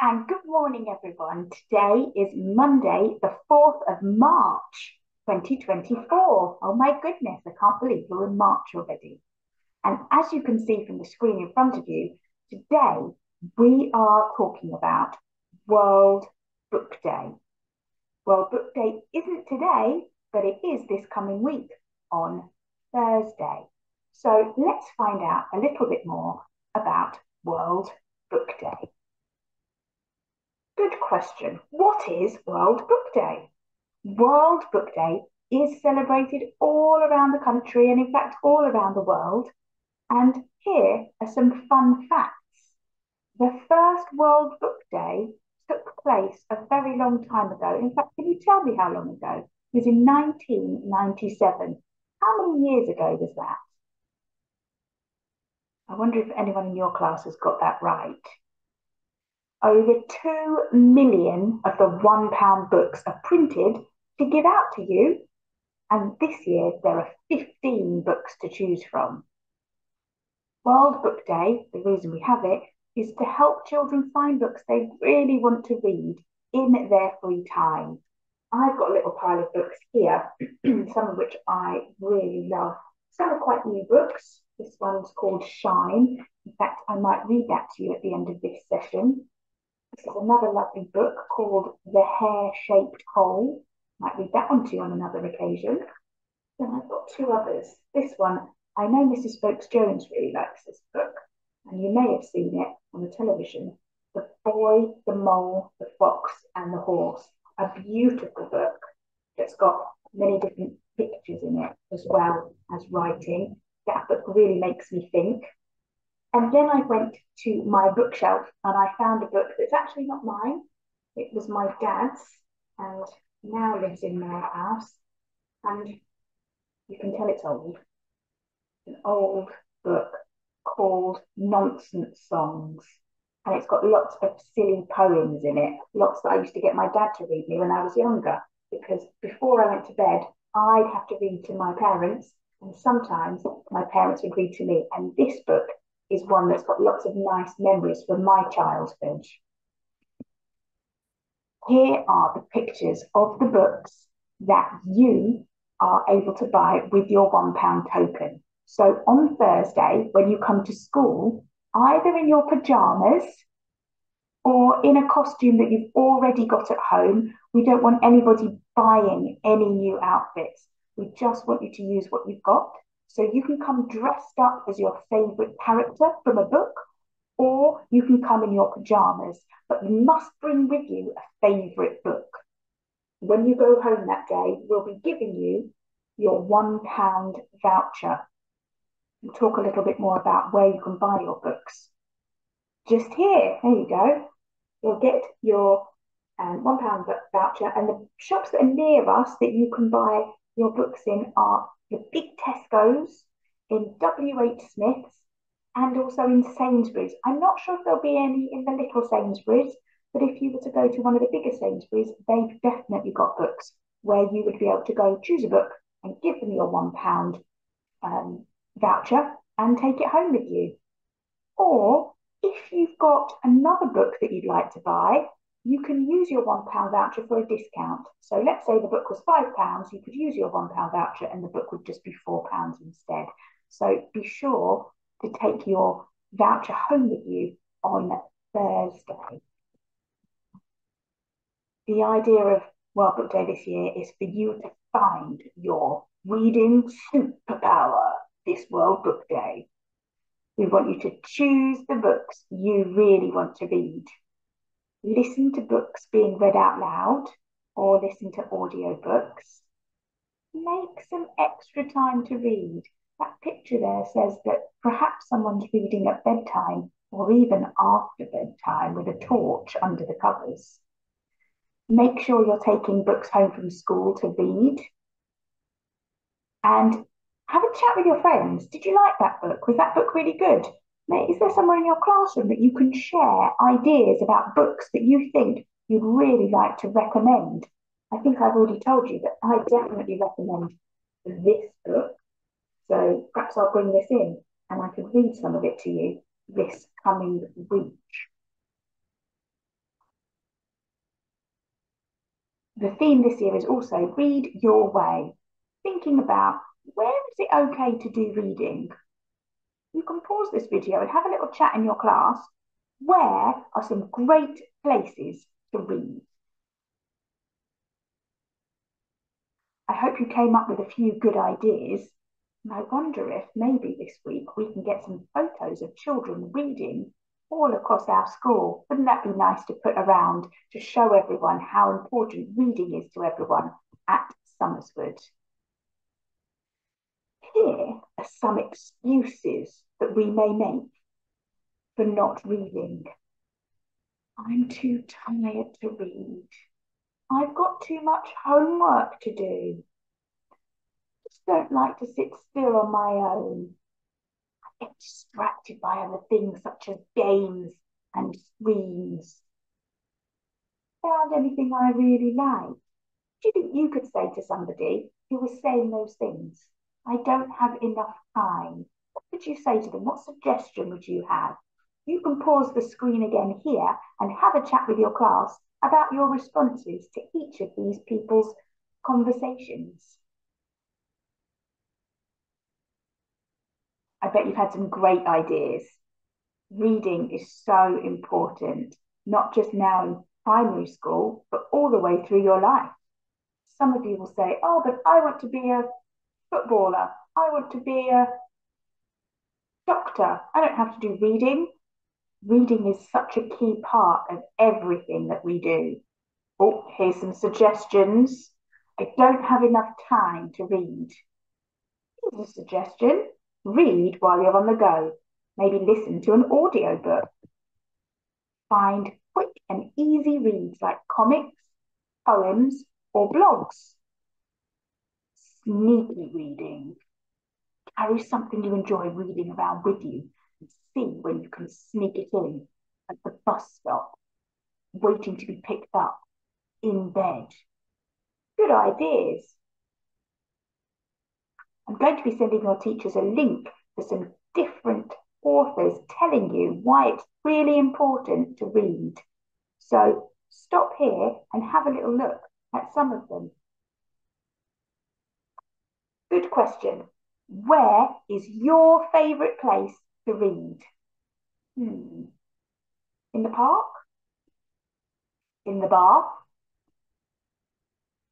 and good morning, everyone. Today is Monday, the 4th of March, 2024. Oh my goodness, I can't believe we're in March already. And as you can see from the screen in front of you, today we are talking about World Book Day. World Book Day isn't today, but it is this coming week on Thursday. So let's find out a little bit more about World Book Day. Good question. What is World Book Day? World Book Day is celebrated all around the country and, in fact, all around the world. And here are some fun facts. The first World Book Day took place a very long time ago. In fact, can you tell me how long ago? It was in 1997. How many years ago was that? I wonder if anyone in your class has got that right. Over 2 million of the £1 books are printed to give out to you. And this year there are 15 books to choose from. World Book Day, the reason we have it, is to help children find books they really want to read in their free time. I've got a little pile of books here, some of which I really love. Some are quite new books. This one's called Shine. In fact, I might read that to you at the end of this session. This is another lovely book called The Hare Shaped Hole. Might read that one to you on another occasion. Then I've got two others. This one, I know Mrs. Folkes Jones really likes this book, and you may have seen it on the television. The Boy, the Mole, the Fox, and the Horse. A beautiful book that's got many different pictures in it as well as writing. That book really makes me think. And then I went to my bookshelf and I found a book that's actually not mine. It was my dad's and now lives in my house. And you can tell it's old. An old book called Nonsense Songs. And it's got lots of silly poems in it, lots that I used to get my dad to read me when I was younger. Because before I went to bed, I'd have to read to my parents, and sometimes my parents would read to me. And this book is one that's got lots of nice memories from my childhood. Here are the pictures of the books that you are able to buy with your £1 token. So on Thursday, when you come to school, either in your pajamas or in a costume that you've already got at home, we don't want anybody buying any new outfits. We just want you to use what you've got. So you can come dressed up as your favourite character from a book, or you can come in your pajamas, but you must bring with you a favourite book. When you go home that day, we'll be giving you your £1 voucher. We'll talk a little bit more about where you can buy your books. Just here, there you go. You'll get your um, £1 voucher, and the shops that are near us that you can buy your books in are the big Tesco's, in WH Smith's, and also in Sainsbury's. I'm not sure if there'll be any in the little Sainsbury's, but if you were to go to one of the bigger Sainsbury's, they've definitely got books where you would be able to go choose a book and give them your one pound um, voucher and take it home with you. Or if you've got another book that you'd like to buy, you can use your £1 voucher for a discount. So let's say the book was £5, you could use your £1 voucher and the book would just be £4 instead. So be sure to take your voucher home with you on Thursday. The idea of World Book Day this year is for you to find your reading superpower this World Book Day. We want you to choose the books you really want to read listen to books being read out loud or listen to audiobooks. Make some extra time to read. That picture there says that perhaps someone's reading at bedtime or even after bedtime with a torch under the covers. Make sure you're taking books home from school to read. And have a chat with your friends. Did you like that book? Was that book really good? Is there somewhere in your classroom that you can share ideas about books that you think you'd really like to recommend? I think I've already told you that I definitely recommend this book. So perhaps I'll bring this in and I can read some of it to you this coming week. The theme this year is also Read Your Way, thinking about where is it okay to do reading? You can pause this video and have a little chat in your class. Where are some great places to read? I hope you came up with a few good ideas. And I wonder if maybe this week we can get some photos of children reading all across our school. Wouldn't that be nice to put around to show everyone how important reading is to everyone at Summerswood? Here some excuses that we may make for not reading. I'm too tired to read. I've got too much homework to do. Just don't like to sit still on my own I get distracted by other things such as games and screens. Found anything I really like? Do you think you could say to somebody who was saying those things, I don't have enough time? What would you say to them? What suggestion would you have? You can pause the screen again here and have a chat with your class about your responses to each of these people's conversations. I bet you've had some great ideas. Reading is so important, not just now in primary school, but all the way through your life. Some of you will say, Oh, but I want to be a footballer. I want to be a doctor. I don't have to do reading. Reading is such a key part of everything that we do. Oh, here's some suggestions. I don't have enough time to read. Here's a suggestion. Read while you're on the go. Maybe listen to an audio book. Find quick and easy reads like comics, poems, or blogs. Sneaky reading. Carry something you enjoy reading around with you and see when you can sneak it in at the bus stop, waiting to be picked up, in bed. Good ideas. I'm going to be sending your teachers a link to some different authors telling you why it's really important to read. So stop here and have a little look at some of them. Good question. Where is your favourite place to read? Hmm. In the park? In the bath?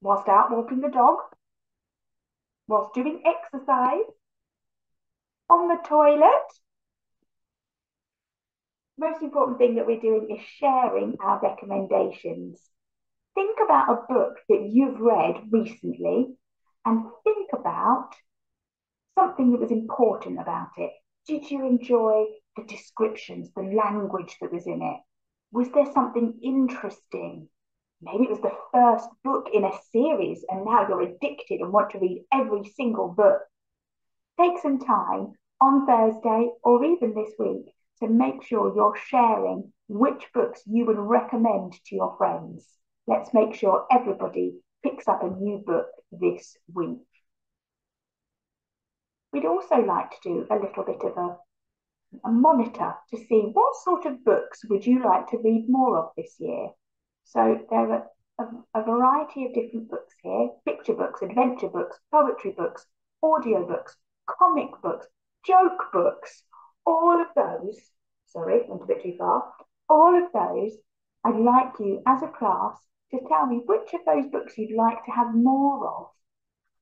Whilst out walking the dog? whilst doing exercise, on the toilet. Most important thing that we're doing is sharing our recommendations. Think about a book that you've read recently and think about something that was important about it. Did you enjoy the descriptions, the language that was in it? Was there something interesting? maybe it was the first book in a series and now you're addicted and want to read every single book. Take some time on Thursday or even this week to make sure you're sharing which books you would recommend to your friends. Let's make sure everybody picks up a new book this week. We'd also like to do a little bit of a, a monitor to see what sort of books would you like to read more of this year. So there are a, a, variety of different books here picture books, adventure books, poetry books, audio books, comic books, joke books, all of those. Sorry, went a bit too far. All of those, I'd like you as a class to tell me which of those books you'd like to have more of.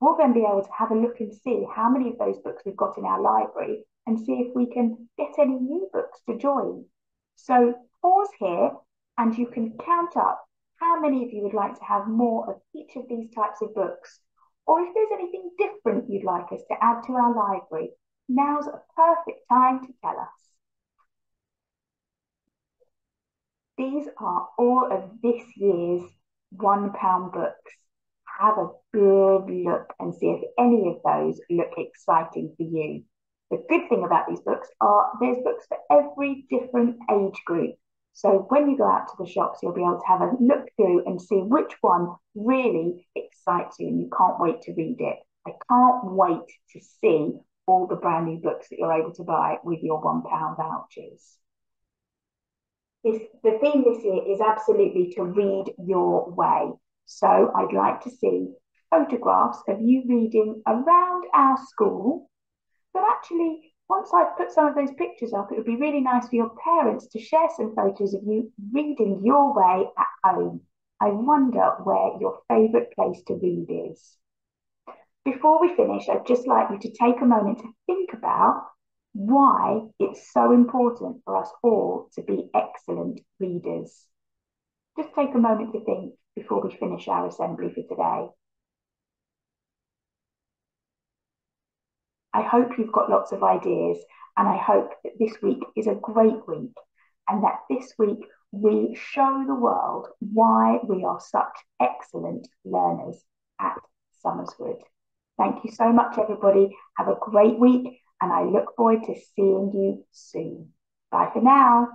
We'll then be able to have a look and see how many of those books we've got in our library and see if we can get any new books to join. So pause here and you can count up how many of you would like to have more of each of these types of books, or if there's anything different you'd like us to add to our library, now's a perfect time to tell us. These are all of this year's £1 books. Have a good look and see if any of those look exciting for you. The good thing about these books are there's books for every different age group. So when you go out to the shops, you'll be able to have a look through and see which one really excites you and you can't wait to read it. I can't wait to see all the brand new books that you're able to buy with your £1 vouchers. The theme this year is absolutely to read your way. So I'd like to see photographs of you reading around our school. But actually, once I've put some of those pictures up, it would be really nice for your parents to share some photos of you reading your way at home. I wonder where your favourite place to read is. Before we finish, I'd just like you to take a moment to think about why it's so important for us all to be excellent readers. Just take a moment to think before we finish our assembly for today. I hope you've got lots of ideas and I hope that this week is a great week and that this week we show the world why we are such excellent learners at Summerswood. Thank you so much, everybody. Have a great week, and I look forward to seeing you soon. Bye for now.